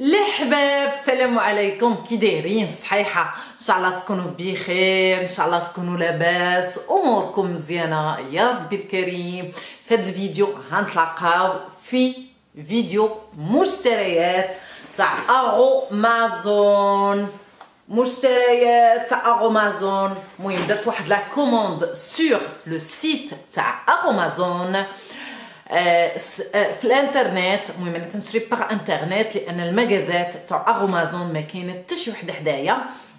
الحباب السلام عليكم. كي دايرين صحيحة؟ إن شاء الله تكونوا بخير إن شاء الله تكونوا لاباس. أموركم مزيانة. يا ربي الكريم. في هذا الفيديو غنتلاقاو في فيديو مشتريات تاع أغومازون. مشتريات تاع أغومازون. المهم درت واحد la commande sur le site تاع Aroma zone. في الإنترنت المهم أنا تنشري باغ إنترنت لأن المغازات تاع اغومازون ما كاين حتى شي وحدة حدايا.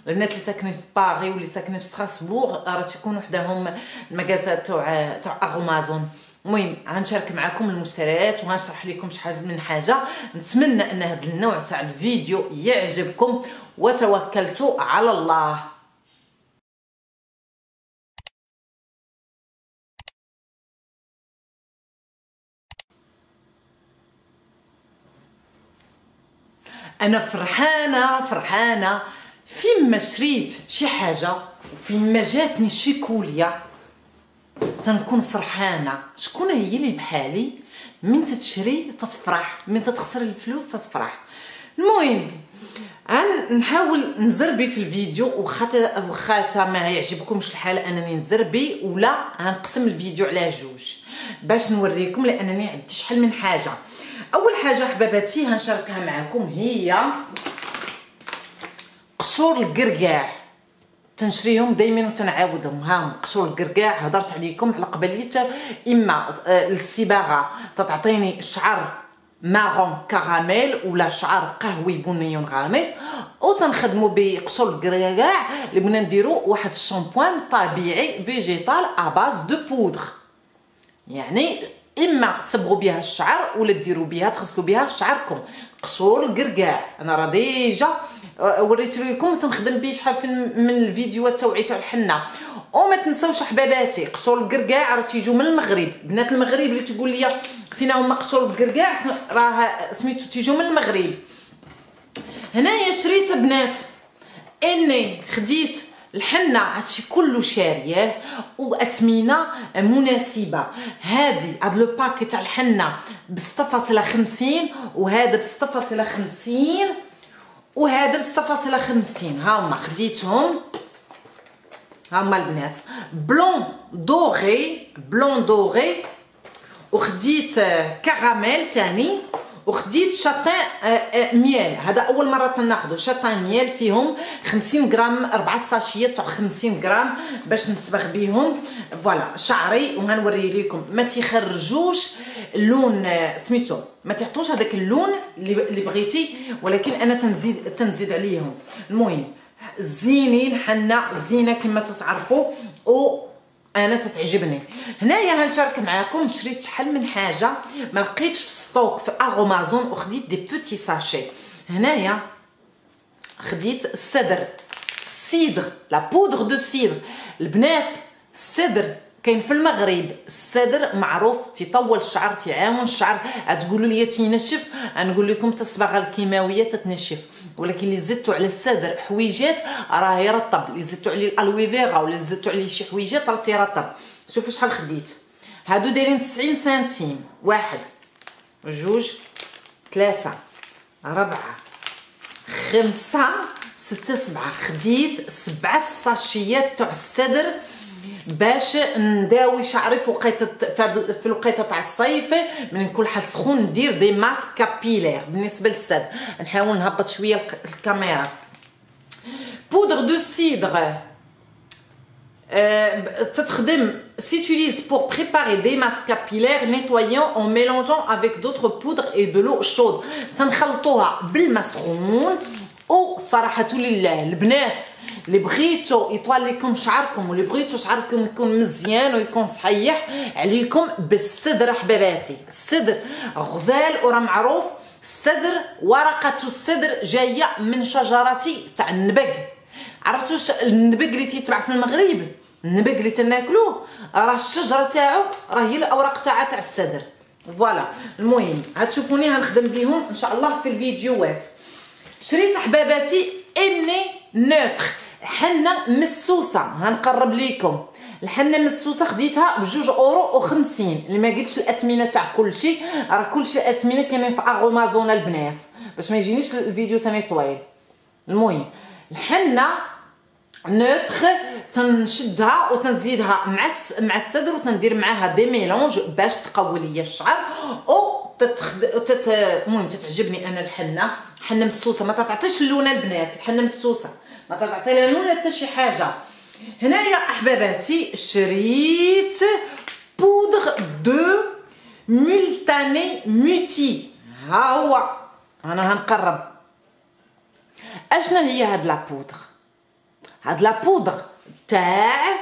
البنات اللي ساكنين في باري واللي ساكنين في ستراسبورغ راه تكون وحدهم المغازات تاع تاع اغومازون المهم غنشارك معكم المشتريات وغنشرح لكم شي حاجة من حاجة. نتمنى أن هذا النوع تاع الفيديو يعجبكم. وتوكلت على الله. أنا فرحانة فرحانة. فيما شريت شي حاجة وفيما جاتني شي كولية تنكون فرحانة. شكون هي اللي بحالي؟ من تتشري تتفرح من تتخسر الفلوس تتفرح. المهم نحاول نزربي في الفيديو وخاتا وخاتا ما يعجبكمش الحال أنني نزربي ولا غنقسم الفيديو على جوج. باش نوريكم لأنني عندي شحال من حاجة. أول حاجة حباباتي هنشاركها معكم هي قشور القرقاع. تنشريهم دائما وتنعاودهم ها قشور القرقاع هضرت عليكم على قبليه إما آه، الصباغه تعطيني شعر marron caramel ولا شعر قهوي بني غامق وتنخدموا بقشور القرقاع اللي بغينا نديرو واحد الشامبوان طبيعي végétal à base de poudre يعني إما تصبغوا بها الشعر ولا ديروا بها تغسلوا بها شعركم. قصور القرقاع. أنا راه ديجا آه، وريت لكم تنخدم به شحال من الفيديوهات توعي تاع الحنه وما تنساوش حباباتي قصور القرقاع راه تيجوا من المغرب. بنات المغرب اللي تقول لي فينا هما قصور القرقاع راه سميتو تيجوا من المغرب. هنايا شريت بنات إني خديت الحنه هادشي كله شارياه واثمنه مناسبة. هادي هاد le paquet تاع الحنه ب 6.50 وهذا ب 6.50 وهذا ب 6.50 ها هما خديتهم. ها هما البنات. blond doré blond doré وخديت كراميل تاني. وخديت châtain آه، آه، miel. هذا أول مرة تناخذو châtain miel فيهم 50 غرام أربعة sachet ات تاع 50 غرام باش نصبغ بيهم. voilà شعري وغنوري لكم ما تيخرجوش اللون آه، سميتو. ما تعطوش هذاك اللون اللي بغيتي ولكن أنا تنزيد تنزيد عليهم. المهم زينين حنا زينة كما تتعرفوا و أنا تتعجبني. هنايا هنشارك معكم شريت شحال من حاجة. ما لقيتش في stock في Aroma zone وخديت des petits sachets. هنايا خديت السدر سيدر la poudre de سيدر البنات السدر كاين في المغرب السدر معروف تيطول الشعر تيعاون الشعر. تقولوا لي تينشف نقول لكم التصبغه الكيماوية تتنشف. ولكن اللي زدتوا على السدر حويجات راه يرطب اللي زدتوا عليه ال aloe vera ولا زدتوا عليه شي حويجات راه تيرطب شوفوا شحال خديت. هادو دايرين 90 سنتيم. واحد جوج ثلاثة ربعة خمسة ستة سبعة. خديت سبعة sachet ات تاع السدر. باش نداوي شعري في وقيته في الوقيتة تاع الصيف من نكون حال سخون ندير des masques capillaires بالنسبة للسدر. نحاول نهبط شوية الكاميرا. poudre de سيدر تتخدم s'utilise pour préparer des masques capillaires nettoyants en mélangeant avec d'autres poudres et de l'eau chaude. تنخلطوها بالماء سخون وصراحه لله البنات اللي بغيتو يطول لكم شعركم واللي بغيتو شعركم يكون مزيان ويكون صحيح عليكم بالصدر حباباتي الصدر غزال وراه معروف. الصدر ورقة الصدر جاية من شجره تاع النبق. عرفتوا النبق اللي تيتباع في المغرب؟ النبق اللي تناكلوه. راه الشجرة تاعو راه هي الأوراق تاعها تاع السدر. voilà. المهم هتشوفوني هنخدم بهم إن شاء الله في الفيديوهات. شريت حباباتي إني neutre حنه مسوسة. هنقرب لكم الحنة مسوسة خديتها بجوج أورو و50 اللي ما قلتش الأثمنة تاع كلشي راه كلشي الاثمنه كاينين في Aroma zone البنات. باش ما يجينيش الفيديو تاني طويل. المهم الحنة neutre تنشدها وتنزيدها مع مع السدر وتندير معاها des mélanges باش تقوي ليا الشعر أو تتخد... تت... المهم تتعجبني أنا الحنة حنة مسوسة. ما تعطيش اللون البنات الحنة مسوسة. ما تعطي لا لون حتى شي حاجة. هنايا أحباباتي شريت بودغ de Multani Mitti ها هو. أنا هنقرب. أشنا هي هاد la poudre؟ هاد la poudre تاع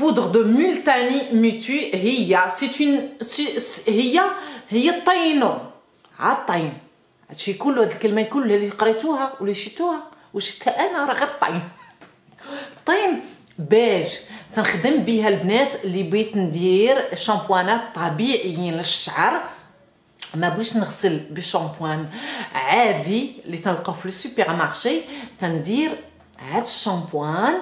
poudre de Multani Mitti هي. سي هي هي الطينو ها الطين هادشي كله هاد الكلمة كلها اللي قريتوها ولا شفتوها وشفتها أنا راه غير الطين الطين بيج تنخدم بها البنات اللي بغيت ندير شامبوانات طبيعيين للشعر. ما بغيتش نغسل بشامبوان. عادي اللي تنلقاو في ال supermarché تندير هاد الشامبوان.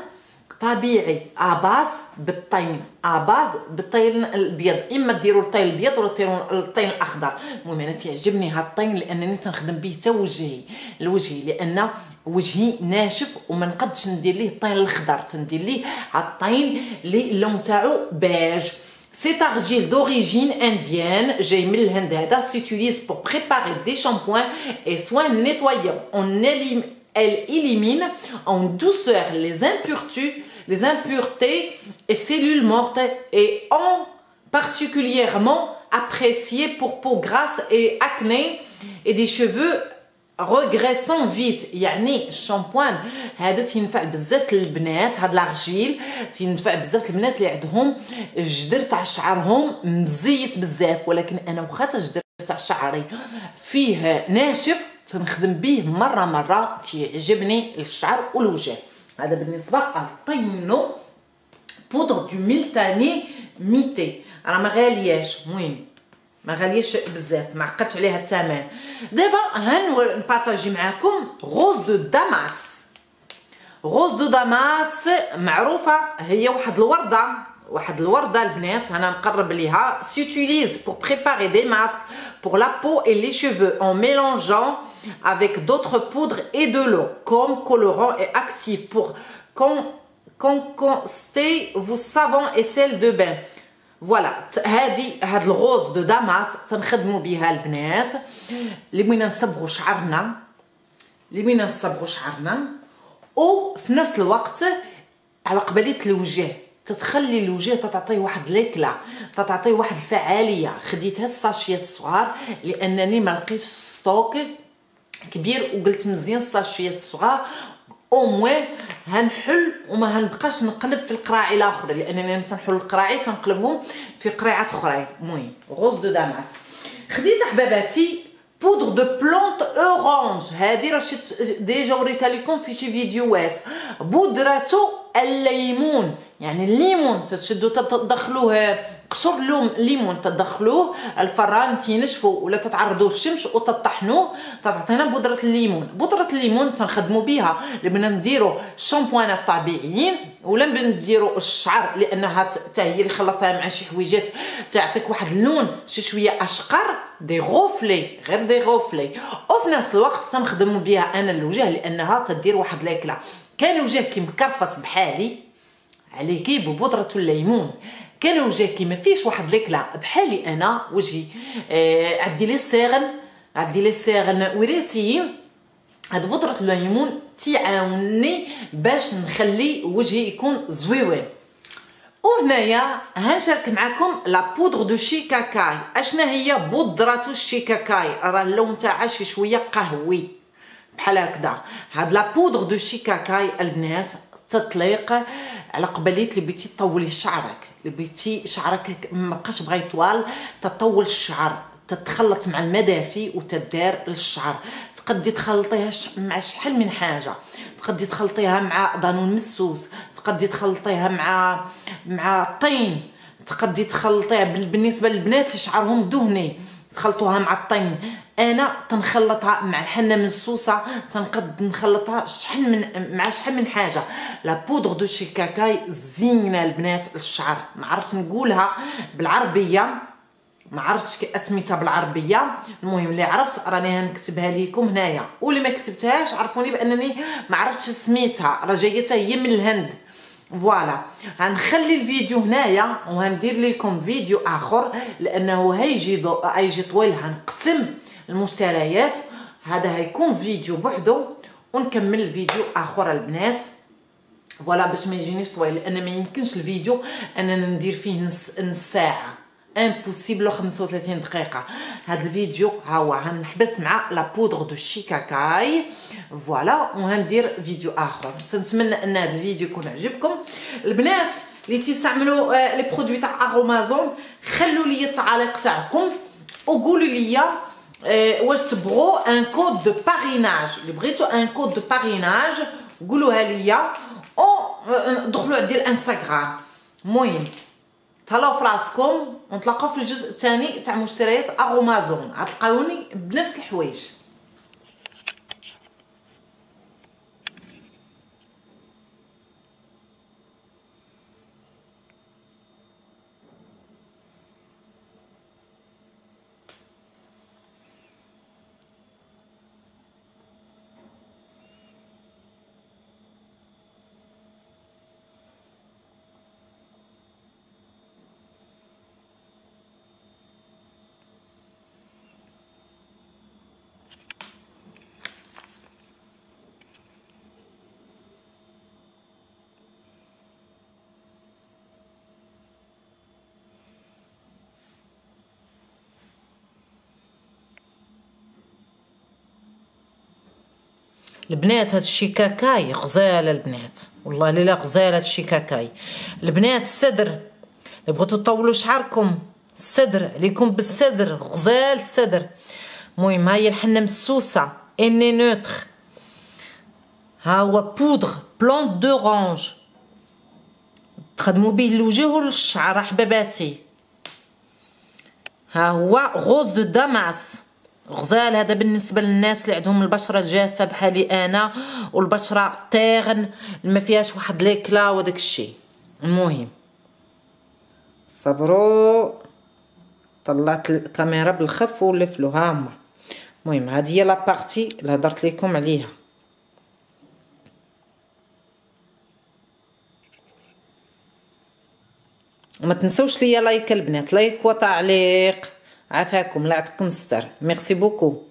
طبيعي. à base بالطين. à base بالطين الابيض إما ديروا الطين الابيض ولا ديروا الطين الأخضر. المهم أنا تيعجبني هاد الطين لأنني تنخدم به حتى وجهي. لوجهي لأن وجهي ناشف وما نقدش ندير ليه الطين الأخضر. تندير ليه هاد الطين اللي اللون تاعو بيج C'est argile d'origine indienne, j'ai mis le handa, s'utilise pour préparer des shampoings et soins nettoyants. On élimine, elle élimine en douceur les impuretés, les impuretés et cellules mortes et en particulièrement apprécié pour peau grasse et acné et des cheveux regraissant vite. يعني الشامبوان هذا تينفع بزاف للبنات هاد l'argile تينفع بزاف البنات اللي عندهم الجدر تاع شعرهم مزيت بزاف ولكن أنا واخا الجدر تاع شعري فيه ناشف تنخدم به مره مره تيعجبني الشعر والوجه هذا بالنسبة للطين ou poudre de Multani Mitti راه ما غالياش المهم ما غالياش بزاف ما عقدتش عليها الثمن. دابا هنبارطاجي معاكم rose de Damas. rose de Damas معروفة هي واحد الوردة. واحد الورده البنات أنا نقرب ليها s'utilise pour préparer des masques pour la peau et les cheveux en mélangeant avec d'autres poudres et de l'eau comme colorant et actif pour concocter vos savons et sels de bain. Voilà, هذه هاد ال rose de Damas تنخدموا بها البنات اللي بغينا نصبغوا شعرنا اللي بغينا نصبغوا شعرنا وفي نفس الوقت على قبليه الوجه تتخلي الوجه تعطيه واحد l'éclat تعطيه واحد الفعالية. خديت هاد الساشيات الصغار لأنني ما لقيتش stock كبير وقلت مزيان الساشيات الصغار. au moins هنحل وما هنبقاش نقلب في القراعي الاخرى لأنني تنحل القراعي تنقلبهم في قريعات أخرين. المهم rose de Damas خديت أحباباتي poudre de plante orange هذه راه déjà وريتها لكم في شي فيديوهات. بودرة الليمون. يعني الليمون تشدو تدخلوه قشر اللوم ليمون تدخلوه الفران تينشفوا ولا تتعرضوه للشمس وتطحنوه تعطينا بودرة الليمون. بودرة الليمون تنخدموا بها لبنا نديروا شامبوانات طبيعيين ولا نديروا الشعر لأنها حتى هي اللي خلطتها مع شي حويجات تعطيك واحد اللون شي شوية أشقر دي غوفلي غير دي غوفلي. وفي نفس الوقت تنخدموا بها أنا الوجه لأنها تدير واحد لاكله كان وجهك مكرفص بحالي عليكي ببودرة الليمون. كان وجهك ما فيش واحد لكلا بحالي أنا وجهي. آه عندي les cernes عندي les cernes وريتيين هاد بودرة الليمون تعاوني باش نخلي وجهي يكون زويوين وهنايا هنشارك معكم la poudre de shikakai. أشنا هي بودرة الشيكاكاي؟ راه اللون تاعها شي شوية قهوي. بحال هكذا. هاد la poudre de shikakai البنات تطليق على قبليت اللي بغيتي تطولي شعرك اللي بغيتي شعرك ما بقاش بغا يطوال تطول الشعر تتخلط مع المدافي وتدار للشعر. تقدي تخلطيها مع شحال من حاجة. تقدي تخلطيها مع ضانون مسوس تقدي تخلطيها مع مع الطين. تقدي تخلطيها بالنسبة للبنات اللي شعرهم دهني تخلطوها مع الطين. أنا تنخلطها مع الحنه المسوسه تنقد نخلطها شحال من مع شحال من حاجة. la poudre de shikakai زينة البنات للشعر ما عرفت نقولها بالعربية. ما عرفتش أسميتها بالعربية. المهم اللي عرفت راني هنكتبها لكم هنايا. واللي ما كتبتهاش عرفوني بأنني ما عرفتش سميتها. راه جاية هي من الهند. فوالا غنخلي الفيديو هنايا وغندير لكم فيديو آخر لأنه هيجي. هيجي طويل. غنقسم المشتريات هذا هيكون فيديو بوحدو. ونكمل الفيديو آخر البنات. voilà باش ما يجينيش طويل. لأن ما يمكنش الفيديو أننا ندير فيه نص, ساعة. impossible 35 دقيقة. هذا الفيديو ها هو غنحبس مع la poudre de shikakai. voilà وغندير فيديو آخر. تنتمنى أن هذا الفيديو يكون عجبكم. البنات اللي تيستعملوا آه، les produits تاع Aroma Zone خلوا لي التعاليق تاعكم. وقولوا لي واش تبغوا un code de parrainage اللي بغيتو un code de parrainage قولوها ليا أو دخلوا عندي الانستغرام المهم تهلاو فراسكم ونتلاقاو في الجزء الثاني تاع مشتريات اغومازون غتلقاوني بنفس الحوايج البنات هاد الشيكاكاي غزالة البنات. والله لا غزالة هاد الشيكاكاي البنات السدر. بغيتو تطولوا شعركم السدر عليكم بالسدر غزال السدر. المهم ها هي الحنة مسوسة henné neutre. ها هو poudre plante d'orange تخدموا به الوجه والشعر حباباتي ها هو rose de Damas غزال. هذا بالنسبة للناس اللي عندهم البشرة الجافة بحالي أنا والبشرة terne ما فيهاش واحد l'éclat وداك الشيء. المهم. صبروا طلعت الكاميرا بالخف و le flou ها هما. المهم هذه هي la partie اللي هضرت لكم عليها. وما تنسوش ليا like البنات. like وتعليق. عافاكم لا يعطيكم الستر ميرسي بوكو.